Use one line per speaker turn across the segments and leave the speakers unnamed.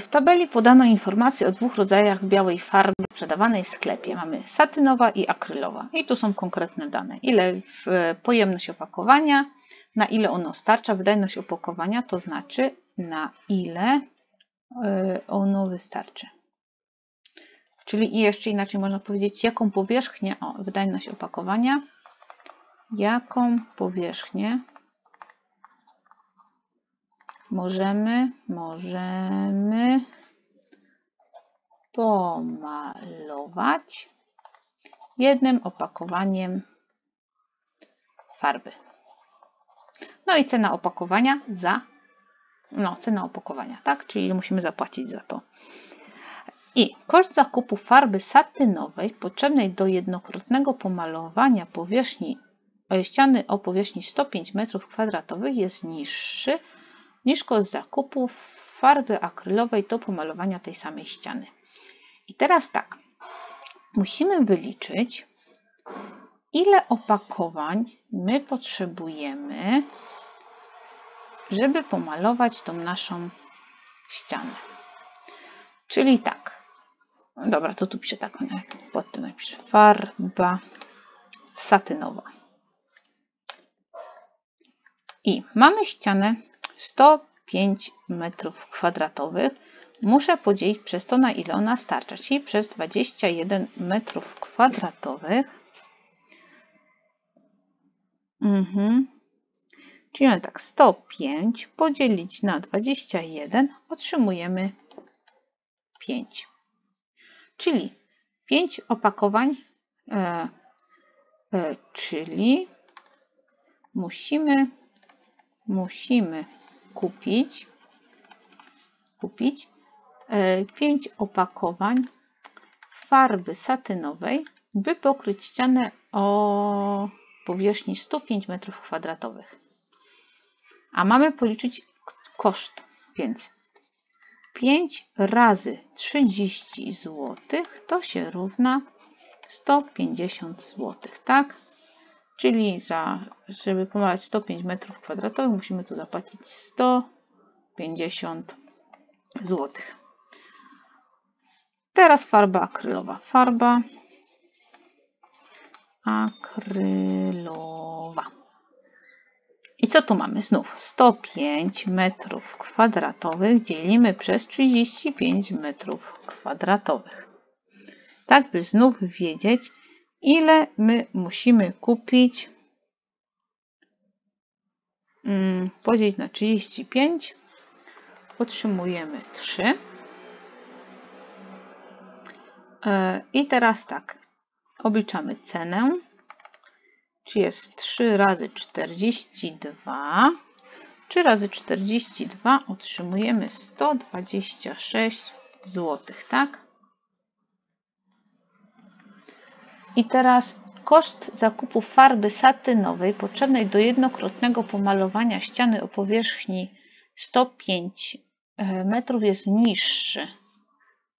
W tabeli podano informacje o dwóch rodzajach białej farby sprzedawanej w sklepie. Mamy satynowa i akrylowa. I tu są konkretne dane. Ile pojemność opakowania, na ile ono starcza, wydajność opakowania, to znaczy na ile y, ono wystarczy. Czyli jeszcze inaczej można powiedzieć, jaką powierzchnię, o, wydajność opakowania, jaką powierzchnię możemy, możemy pomalować jednym opakowaniem farby. No i cena opakowania za, no cena opakowania, tak? Czyli musimy zapłacić za to. I koszt zakupu farby satynowej potrzebnej do jednokrotnego pomalowania powierzchni e, ściany o powierzchni 105 m2 jest niższy niż koszt zakupu farby akrylowej do pomalowania tej samej ściany. I teraz tak, musimy wyliczyć, ile opakowań my potrzebujemy, żeby pomalować tą naszą ścianę. Czyli tak, dobra, to tu piszę tak, pod tym napiszę farba satynowa. I mamy ścianę 105 m2. Muszę podzielić przez to, na ile ona starcza, czyli przez 21 m2. Mhm. Czyli tak 105 podzielić na 21 otrzymujemy 5. Czyli 5 opakowań, e, e, czyli musimy, musimy kupić, kupić 5 e, opakowań farby satynowej, by pokryć ścianę o powierzchni 105 m2. A mamy policzyć koszt, więc 5 razy 30 zł to się równa 150 zł, tak? Czyli za, żeby pomalać 105 m2 musimy tu zapłacić 150 zł. Teraz farba akrylowa. Farba akrylowa. I co tu mamy? Znów 105 metrów kwadratowych dzielimy przez 35 metrów kwadratowych. Tak, by znów wiedzieć, ile my musimy kupić. Hmm, podzielić na 35. Otrzymujemy 3. E, I teraz tak, obliczamy cenę czy jest 3 razy 42. 3 razy 42 otrzymujemy 126 zł, tak? I teraz koszt zakupu farby satynowej potrzebnej do jednokrotnego pomalowania ściany o powierzchni 105 e, metrów jest niższy.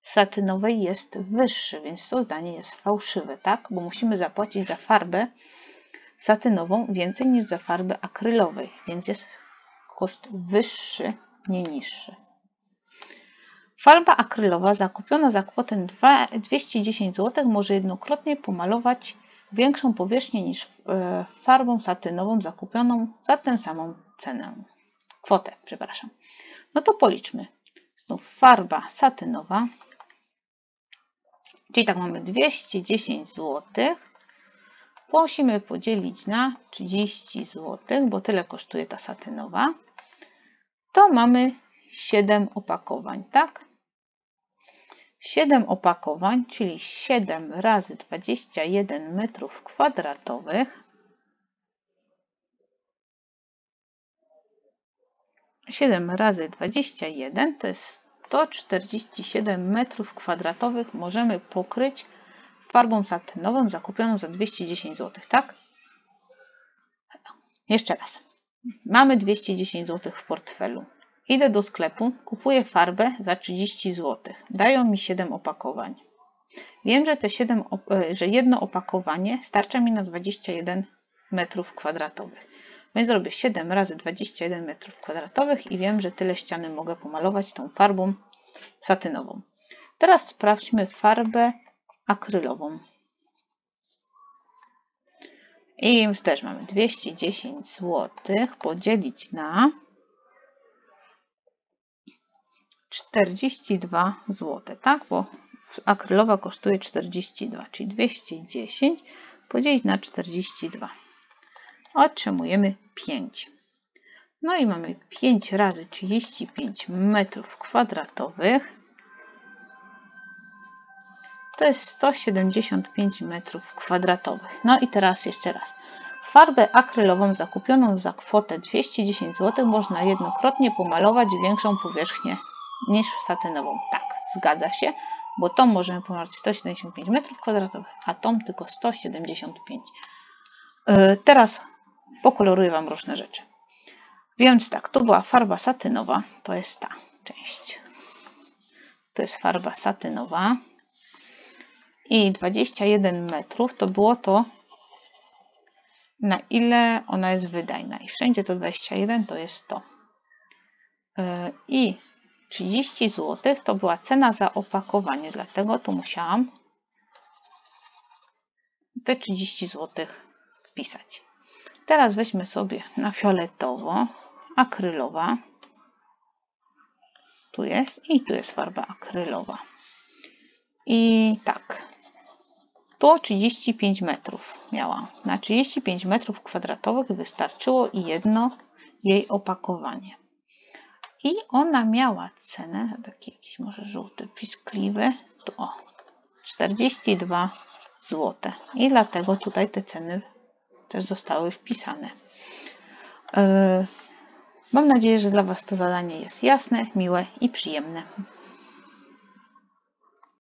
Satynowej jest wyższy, więc to zdanie jest fałszywe, tak? Bo musimy zapłacić za farbę satynową więcej niż za farbę akrylowej, więc jest koszt wyższy, nie niższy. Farba akrylowa zakupiona za kwotę 210 zł może jednokrotnie pomalować większą powierzchnię niż e, farbą satynową zakupioną za tę samą cenę. Kwotę, przepraszam. No to policzmy. Znów farba satynowa, czyli tak mamy 210 zł musimy podzielić na 30 zł, bo tyle kosztuje ta satynowa, to mamy 7 opakowań, tak? 7 opakowań, czyli 7 razy 21 metrów kwadratowych. 7 razy 21 to jest 147 metrów kwadratowych możemy pokryć farbą satynową zakupioną za 210 zł, tak? Jeszcze raz. Mamy 210 zł w portfelu. Idę do sklepu, kupuję farbę za 30 zł. Dają mi 7 opakowań. Wiem, że, te 7, e, że jedno opakowanie starcza mi na 21 m2. Więc zrobię 7 razy 21 m2 i wiem, że tyle ściany mogę pomalować tą farbą satynową. Teraz sprawdźmy farbę akrylową. I też mamy 210 zł podzielić na 42 zł, tak? Bo akrylowa kosztuje 42, czyli 210 podzielić na 42. Otrzymujemy 5. No i mamy 5 razy 35 metrów kwadratowych. To jest 175 metrów kwadratowych. No i teraz jeszcze raz. Farbę akrylową zakupioną za kwotę 210 zł można jednokrotnie pomalować większą powierzchnię niż satynową. Tak, zgadza się, bo tą możemy pomalować 175 m2, a tą tylko 175 yy, Teraz pokoloruję Wam różne rzeczy. Więc tak, to była farba satynowa, to jest ta część. To jest farba satynowa. I 21 metrów to było to, na ile ona jest wydajna. I wszędzie to 21 to jest to. Yy, I 30 zł to była cena za opakowanie, dlatego tu musiałam te 30 zł wpisać. Teraz weźmy sobie na fioletowo, akrylowa. Tu jest i tu jest farba akrylowa. I tak, tu 35 metrów miałam. Na 35 metrów kwadratowych wystarczyło i jedno jej opakowanie. I ona miała cenę, taki jakiś może żółty, piskliwy, tu o, 42 zł. I dlatego tutaj te ceny też zostały wpisane. Yy, mam nadzieję, że dla Was to zadanie jest jasne, miłe i przyjemne.